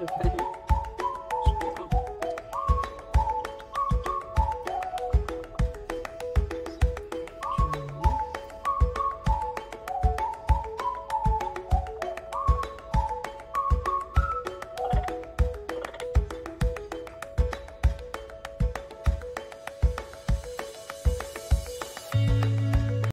就可以。